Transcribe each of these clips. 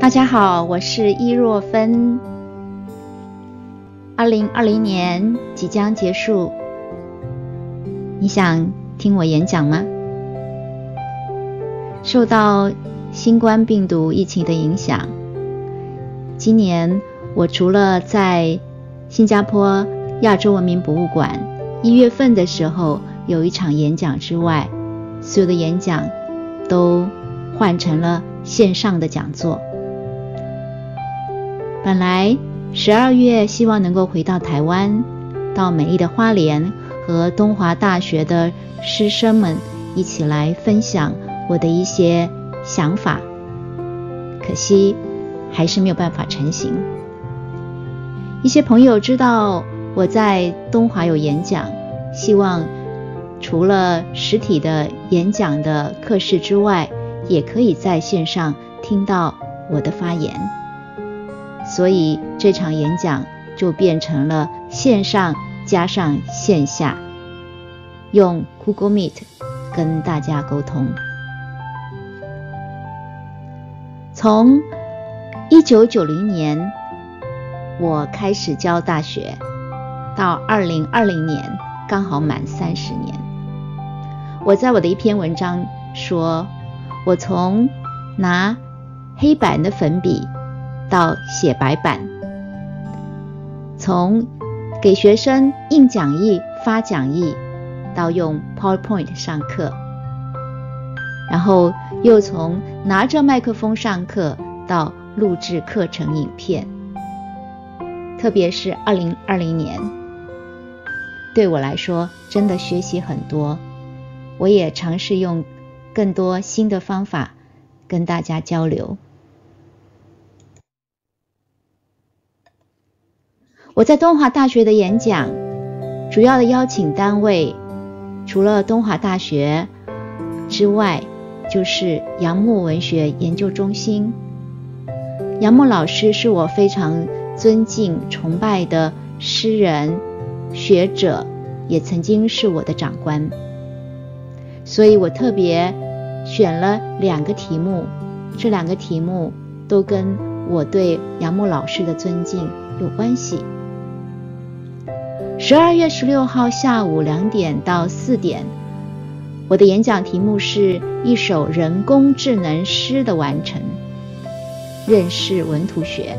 大家好，我是伊若芬。二零二零年即将结束，你想听我演讲吗？受到新冠病毒疫情的影响，今年我除了在新加坡亚洲文明博物馆一月份的时候有一场演讲之外，所有的演讲都换成了线上的讲座。本来十二月希望能够回到台湾，到美丽的花莲和东华大学的师生们一起来分享我的一些想法，可惜还是没有办法成行。一些朋友知道我在东华有演讲，希望除了实体的演讲的课室之外，也可以在线上听到我的发言。所以这场演讲就变成了线上加上线下，用 Google Meet 跟大家沟通。从一九九零年我开始教大学，到二零二零年刚好满三十年。我在我的一篇文章说，我从拿黑板的粉笔。到写白板，从给学生印讲义、发讲义，到用 PowerPoint 上课，然后又从拿着麦克风上课到录制课程影片。特别是2020年，对我来说真的学习很多，我也尝试用更多新的方法跟大家交流。我在东华大学的演讲，主要的邀请单位除了东华大学之外，就是杨牧文学研究中心。杨牧老师是我非常尊敬、崇拜的诗人、学者，也曾经是我的长官，所以我特别选了两个题目，这两个题目都跟我对杨牧老师的尊敬有关系。十二月十六号下午两点到四点，我的演讲题目是一首人工智能诗的完成，认识文图学。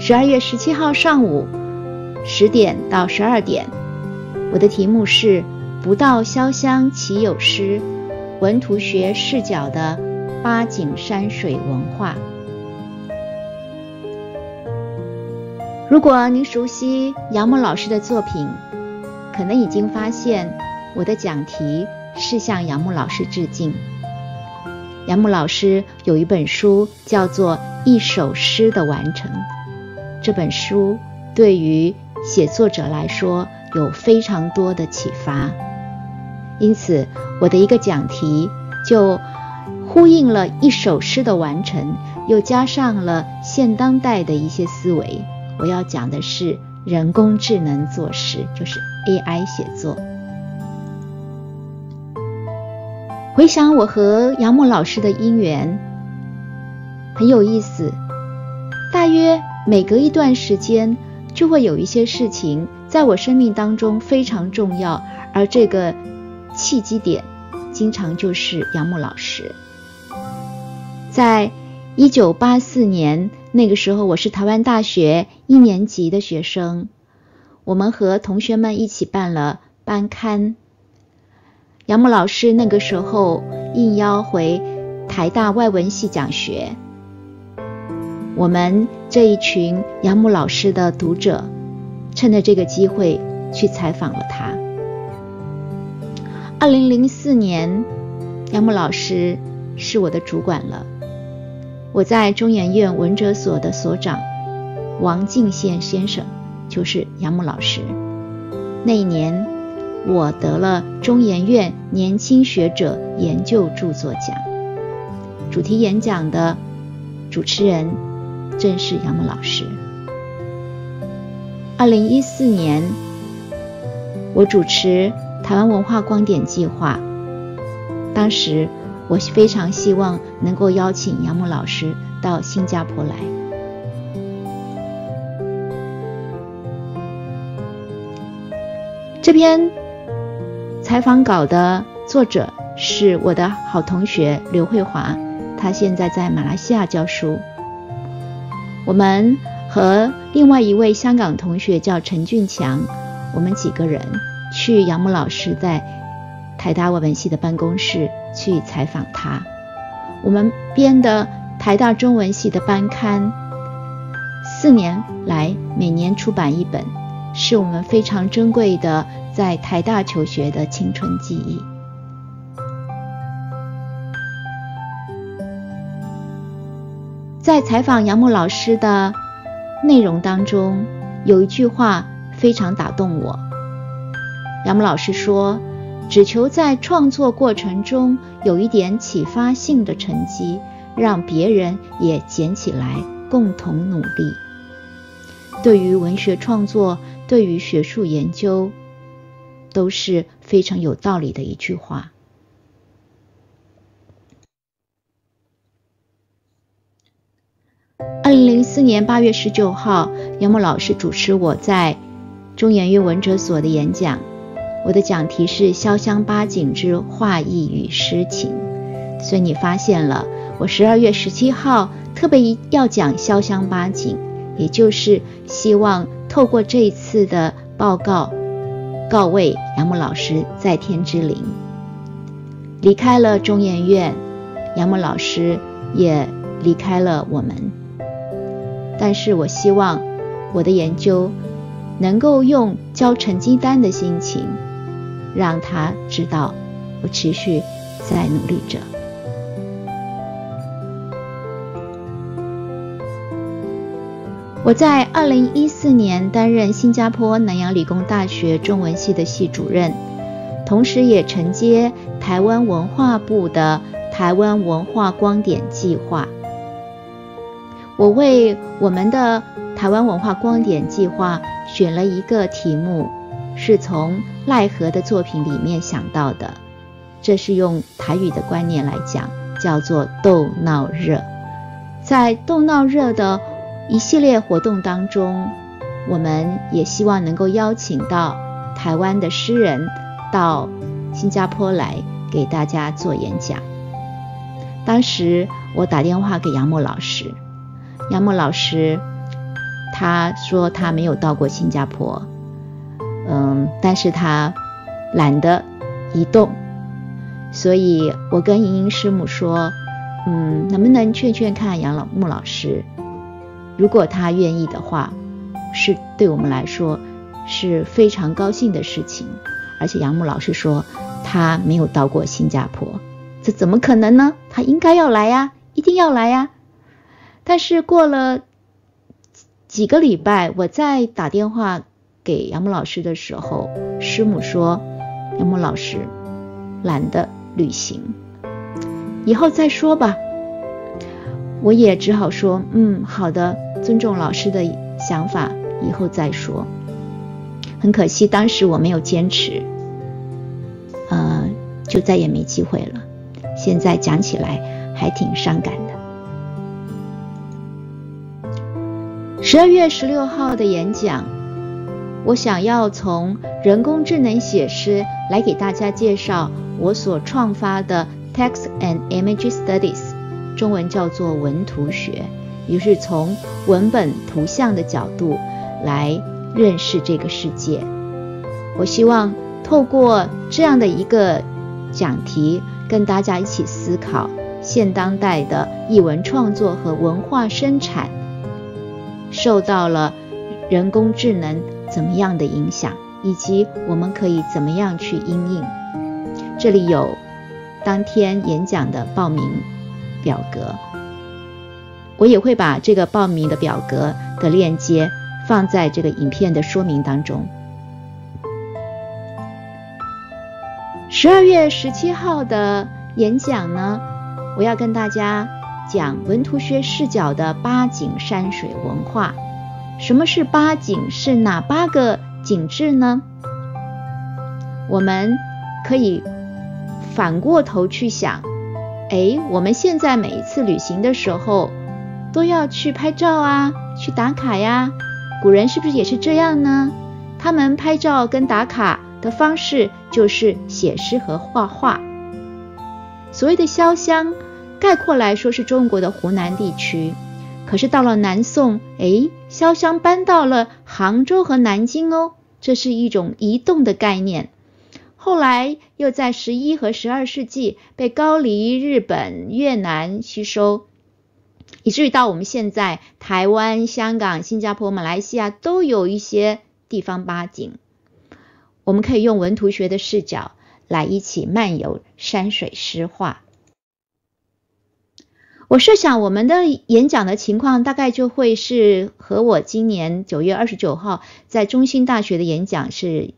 十二月十七号上午十点到十二点，我的题目是不到潇湘岂有诗，文图学视角的八景山水文化。如果您熟悉杨牧老师的作品，可能已经发现我的讲题是向杨牧老师致敬。杨牧老师有一本书叫做《一首诗的完成》，这本书对于写作者来说有非常多的启发，因此我的一个讲题就呼应了一首诗的完成，又加上了现当代的一些思维。我要讲的是人工智能作诗，就是 AI 写作。回想我和杨牧老师的姻缘，很有意思。大约每隔一段时间，就会有一些事情在我生命当中非常重要，而这个契机点，经常就是杨牧老师。在一九八四年。那个时候我是台湾大学一年级的学生，我们和同学们一起办了班刊。杨牧老师那个时候应邀回台大外文系讲学，我们这一群杨牧老师的读者，趁着这个机会去采访了他。二零零四年，杨牧老师是我的主管了。我在中研院文哲所的所长王敬宪先生，就是杨牧老师。那一年，我得了中研院年轻学者研究著作奖。主题演讲的主持人正是杨牧老师。二零一四年，我主持台湾文化光点计划，当时我非常希望能够邀请杨木老师到新加坡来。这篇采访稿的作者是我的好同学刘慧华，他现在在马来西亚教书。我们和另外一位香港同学叫陈俊强，我们几个人去杨木老师在台大外文系的办公室去采访他。我们编的台大中文系的班刊，四年来每年出版一本，是我们非常珍贵的在台大求学的青春记忆。在采访杨牧老师的内容当中，有一句话非常打动我。杨牧老师说：“只求在创作过程中有一点启发性的成绩，让别人也捡起来，共同努力。”对于文学创作，对于学术研究，都是非常有道理的一句话。二零零四年八月十九号，杨牧老师主持我在中研院文哲所的演讲。我的讲题是《潇湘八景之画意与诗情》，所以你发现了，我十二月十七号特别要讲潇湘八景，也就是希望透过这一次的报告，告慰杨牧老师在天之灵。离开了中研院，杨牧老师也离开了我们。但是我希望我的研究能够用交成绩单的心情，让他知道我持续在努力着。我在二零一四年担任新加坡南洋理工大学中文系的系主任，同时也承接台湾文化部的台湾文化光点计划。我为我们的台湾文化光点计划选了一个题目，是从赖和的作品里面想到的。这是用台语的观念来讲，叫做“斗闹热”。在“斗闹热”的一系列活动当中，我们也希望能够邀请到台湾的诗人到新加坡来给大家做演讲。当时我打电话给杨默老师。杨默老师，他说他没有到过新加坡，嗯，但是他懒得移动，所以我跟莹莹师母说，嗯，能不能劝劝看杨老穆老师，如果他愿意的话，是对我们来说是非常高兴的事情。而且杨木老师说他没有到过新加坡，这怎么可能呢？他应该要来呀，一定要来呀。但是过了几个礼拜，我再打电话给杨木老师的时候，师母说杨木老师懒得旅行，以后再说吧。我也只好说，嗯，好的，尊重老师的想法，以后再说。很可惜，当时我没有坚持，呃，就再也没机会了。现在讲起来还挺伤感的。十二月十六号的演讲，我想要从人工智能写诗来给大家介绍我所创发的 Text and Image Studies，中文叫做文图学，于是从文本图像的角度来认识这个世界。我希望透过这样的一个讲题，跟大家一起思考现当代的译文创作和文化生产。受到了人工智能怎么样的影响，以及我们可以怎么样去应应？这里有当天演讲的报名表格，我也会把这个报名的表格的链接放在这个影片的说明当中。十二月十七号的演讲呢，我要跟大家。讲文图学视角的八景山水文化。什么是八景？是哪八个景致呢？我们可以反过头去想，哎，我们现在每一次旅行的时候都要去拍照啊，去打卡呀。古人是不是也是这样呢？他们拍照跟打卡的方式就是写诗和画画。所谓的潇湘，概括来说是中国的湖南地区。可是到了南宋，哎，潇湘搬到了杭州和南京哦，这是一种移动的概念。后来又在十一和十二世纪被高丽、日本、越南吸收，以至于到我们现在，台湾、香港、新加坡、马来西亚都有一些地方八景。我们可以用文图学的视角来一起漫游山水诗画。我设想我们的演讲的情况大概就会是和我今年九月二十九号在中兴大学的演讲是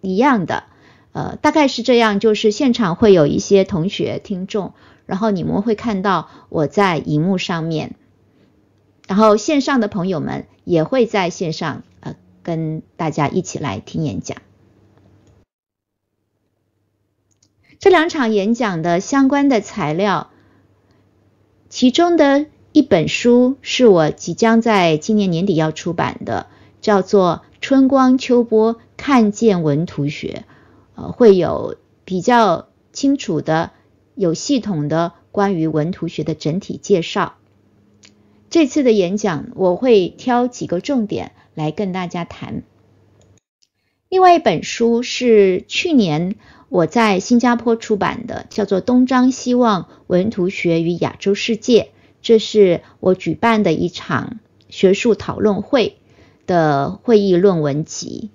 一样的。呃，大概是这样，就是现场会有一些同学听众，然后你们会看到我在荧幕上面，然后线上的朋友们也会在线上呃跟大家一起来听演讲。这两场演讲的相关的材料，其中的一本书是我即将在今年年底要出版的，叫做《春光秋波看见文图学》。呃，会有比较清楚的、有系统的关于文图学的整体介绍。这次的演讲，我会挑几个重点来跟大家谈。另外一本书是去年我在新加坡出版的，叫做《东张西望：文图学与亚洲世界》，这是我举办的一场学术讨论会的会议论文集。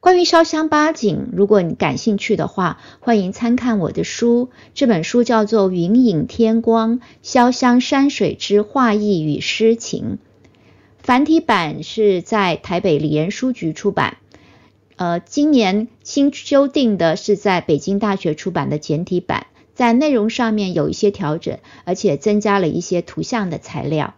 关于烧香八景，如果你感兴趣的话，欢迎参看我的书。这本书叫做《云影天光：潇湘山水之画意与诗情》，繁体版是在台北联书局出版。呃，今年新修订的是在北京大学出版的简体版，在内容上面有一些调整，而且增加了一些图像的材料。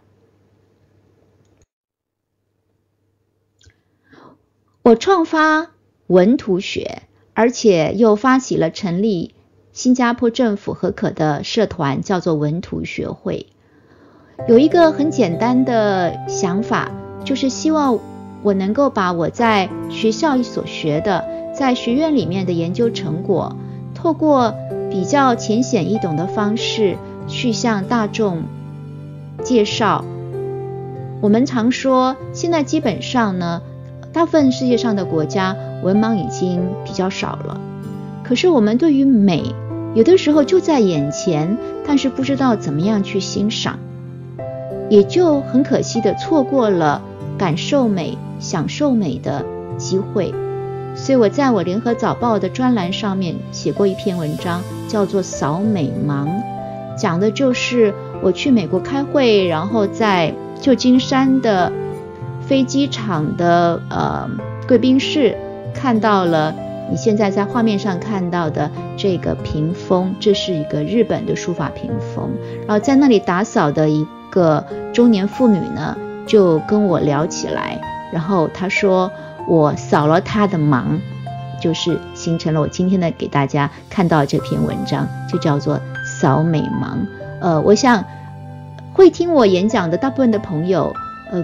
我创发。文图学，而且又发起了成立新加坡政府合可的社团，叫做文图学会。有一个很简单的想法，就是希望我能够把我在学校所学的，在学院里面的研究成果，透过比较浅显易懂的方式去向大众介绍。我们常说，现在基本上呢。大部分世界上的国家文盲已经比较少了，可是我们对于美，有的时候就在眼前，但是不知道怎么样去欣赏，也就很可惜的错过了感受美、享受美的机会。所以我在我联合早报的专栏上面写过一篇文章，叫做《扫美盲》，讲的就是我去美国开会，然后在旧金山的。飞机场的呃贵宾室看到了你现在在画面上看到的这个屏风，这是一个日本的书法屏风。然后在那里打扫的一个中年妇女呢，就跟我聊起来，然后她说我扫了她的盲，就是形成了我今天的给大家看到这篇文章，就叫做扫美盲。呃，我想会听我演讲的大部分的朋友，呃。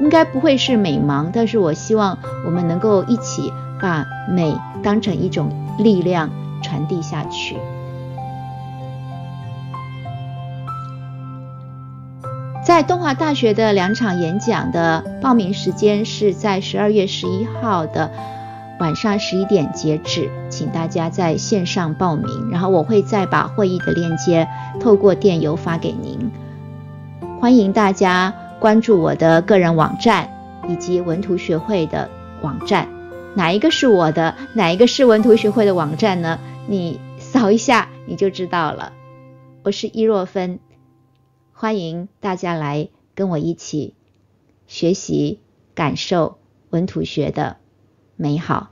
应该不会是美盲，但是我希望我们能够一起把美当成一种力量传递下去。在东华大学的两场演讲的报名时间是在十二月十一号的晚上十一点截止，请大家在线上报名，然后我会再把会议的链接透过电邮发给您，欢迎大家。关注我的个人网站以及文图学会的网站，哪一个是我的，哪一个是文图学会的网站呢？你扫一下你就知道了。我是伊若芬，欢迎大家来跟我一起学习、感受文土学的美好。